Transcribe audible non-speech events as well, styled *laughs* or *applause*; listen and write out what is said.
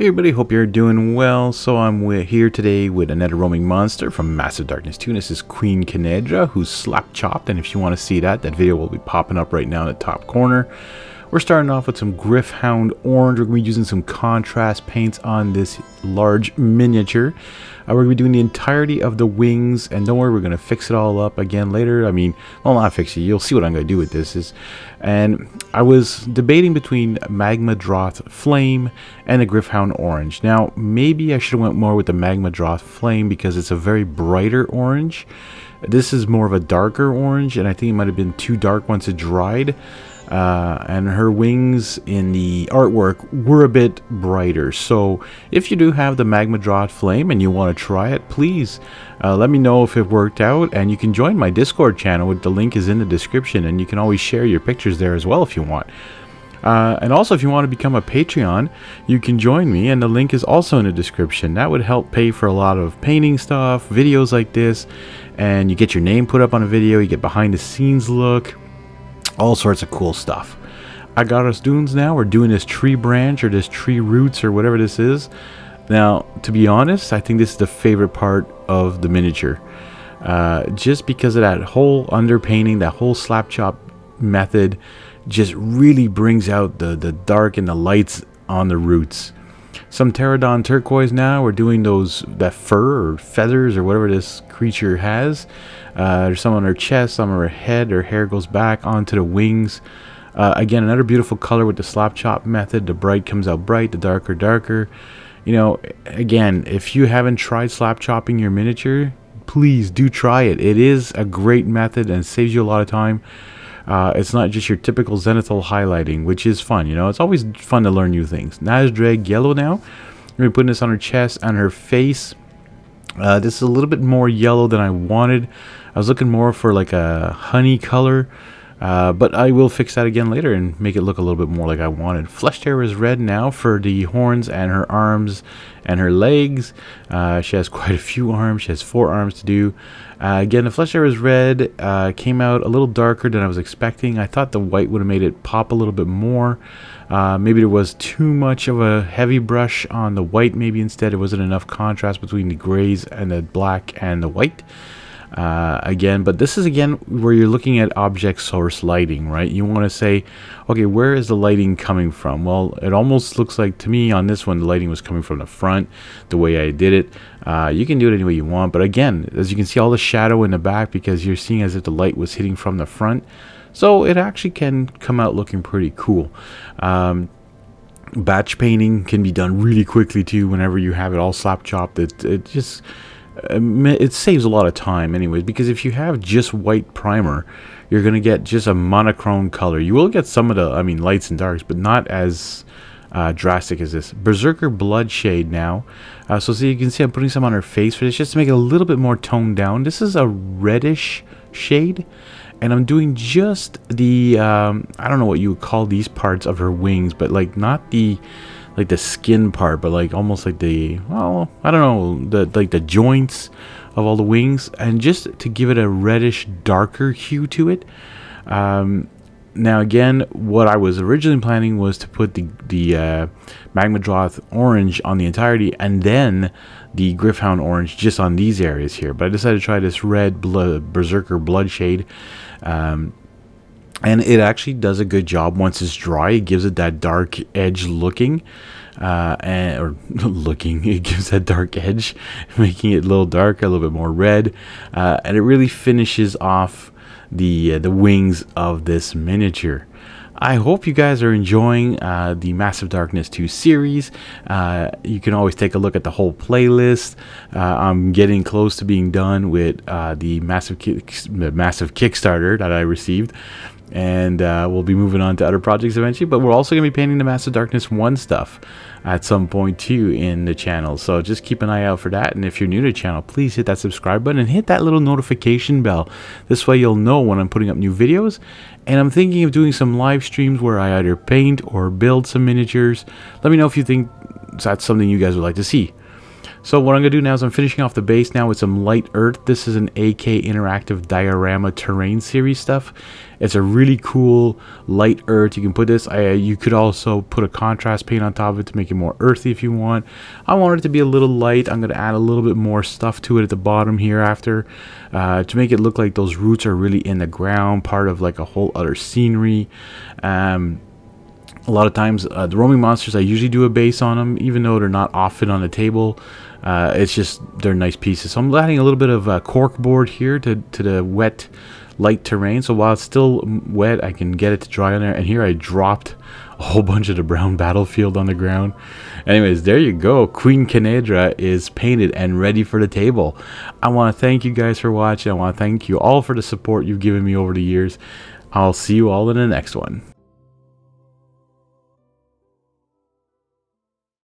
Hey everybody, hope you're doing well. So I'm here today with another roaming monster from Massive Darkness 2. This is Queen Caenedra, who's slap chopped. And if you want to see that, that video will be popping up right now in the top corner. We're starting off with some Gryph-hound Orange. We're going to be using some contrast paints on this large miniature. Uh, we're going to be doing the entirety of the wings, and don't worry, we're going to fix it all up again later. I mean, well, not fix it. You'll see what I'm going to do with this. Is, and I was debating between Magmadroth Flame and the Gryph-hound Orange. Now, maybe I should have went more with the Magmadroth Flame because it's a very brighter orange. This is more of a darker orange, and I think it might have been too dark once it dried. Uh, and her wings in the artwork were a bit brighter. So if you do have the Magmadroth Flame and you want to try it, please uh, let me know if it worked out. And you can join my Discord channel. The link is in the description, and you can always share your pictures there as well if you want. Uh, and also, if you want to become a Patreon, you can join me, and the link is also in the description. That would help pay for a lot of painting stuff, videos like this, and you get your name put up on a video, you get behind the scenes look, all sorts of cool stuff. I got us dunes now. We're doing this tree branch or this tree roots or whatever this is. Now, to be honest, I think this is the favorite part of the miniature. Uh, just because of that whole underpainting, that whole slap chop method just really brings out the, the dark and the lights on the roots. Some Terradon turquoise now. We're doing those that fur or feathers or whatever this creature has. Uh, there's some on her chest, some on her head. Her hair goes back onto the wings. Uh, again, another beautiful color with the slap chop method. The bright comes out bright, the darker darker. You know, again, if you haven't tried slap chopping your miniature, please do try it. It is a great method and saves you a lot of time. Uh, it's not just your typical zenithal highlighting, which is fun. You know, it's always fun to learn new things. Nazdreg yellow now. We're putting this on her chest and her face. Uh, this is a little bit more yellow than I wanted. I was looking more for like a honey color. Uh, but I will fix that again later and make it look a little bit more like I wanted. Flesh Tearers red now for the horns and her arms and her legs. Uh, she has *laughs* quite a few arms. She has four arms to do. Uh, again, the Flesh Tearers red. Uh, came out a little darker than I was expecting. I thought the white would have made it pop a little bit more. Uh, maybe there was too much of a heavy brush on the white. Maybe instead it wasn't enough contrast between the grays and the black and the white uh, again but this is again where you're looking at object source lighting right? You want to say okay where is the lighting coming from? Well it almost looks like to me on this one the lighting was coming from the front the way I did it. Uh, you can do it any way you want but again as you can see all the shadow in the back because you're seeing as if the light was hitting from the front. So it actually can come out looking pretty cool. Um, batch painting can be done really quickly too whenever you have it all slap chopped it, it just it saves a lot of time anyways because if you have just white primer you're gonna get just a monochrome color. You will get some of the I mean lights and darks but not as uh, drastic as this. Berserker blood shade now. Uh, so see you can see I'm putting some on her face for this just to make it a little bit more toned down. This is a reddish shade and I'm doing just the um, I don't know what you would call these parts of her wings but like not the like the skin part, but like almost like the well, I don't know, the like the joints of all the wings, and just to give it a reddish, darker hue to it. Um, now again, what I was originally planning was to put the the uh, Magmadroth orange on the entirety, and then the Gryph-hound orange just on these areas here. But I decided to try this red blood, Berserker blood shade. Um, and it actually does a good job once it's dry. It gives it that dark edge looking uh, and or *laughs* looking. *laughs* It gives that dark edge *laughs* making it a little darker a little bit more red. Uh, and it really finishes off the uh, the wings of this miniature. I hope you guys are enjoying uh, the Massive Darkness 2 series. Uh, you can always take a look at the whole playlist. Uh, I'm getting close to being done with uh, the massive, massive Kickstarter that I received and uh, we'll be moving on to other projects eventually but we're also going to be painting the massive darkness 1 stuff at some point too in the channel. So just keep an eye out for that. And if you're new to the channel please hit that subscribe button and hit that little notification bell. This way you'll know when i'm putting up new videos. And i'm thinking of doing some live streams where i either paint or build some miniatures. Let me know if you think that's something you guys would like to see So what I'm going to do now is I'm finishing off the base now with some light earth. This is an AK Interactive Diorama Terrain Series stuff. It's a really cool light earth. You can put this, uh, you could also put a contrast paint on top of it to make it more earthy if you want. I want it to be a little light. I'm going to add a little bit more stuff to it at the bottom here after uh, to make it look like those roots are really in the ground, part of like a whole other scenery. Um, a lot of times uh, the roaming monsters I usually do a base on them even though they're not often on the table. Uh, it's just they're nice pieces. So I'm adding a little bit of uh, cork board here to, to the wet light terrain. So while it's still wet I can get it to dry on there. And here I dropped a whole bunch of the brown *laughs* battlefield on the ground. Anyways there you go. Queen Caenedra is painted and ready for the table. I want to thank you guys for watching. I want to thank you all for the support you've given me over the years. I'll see you all in the next one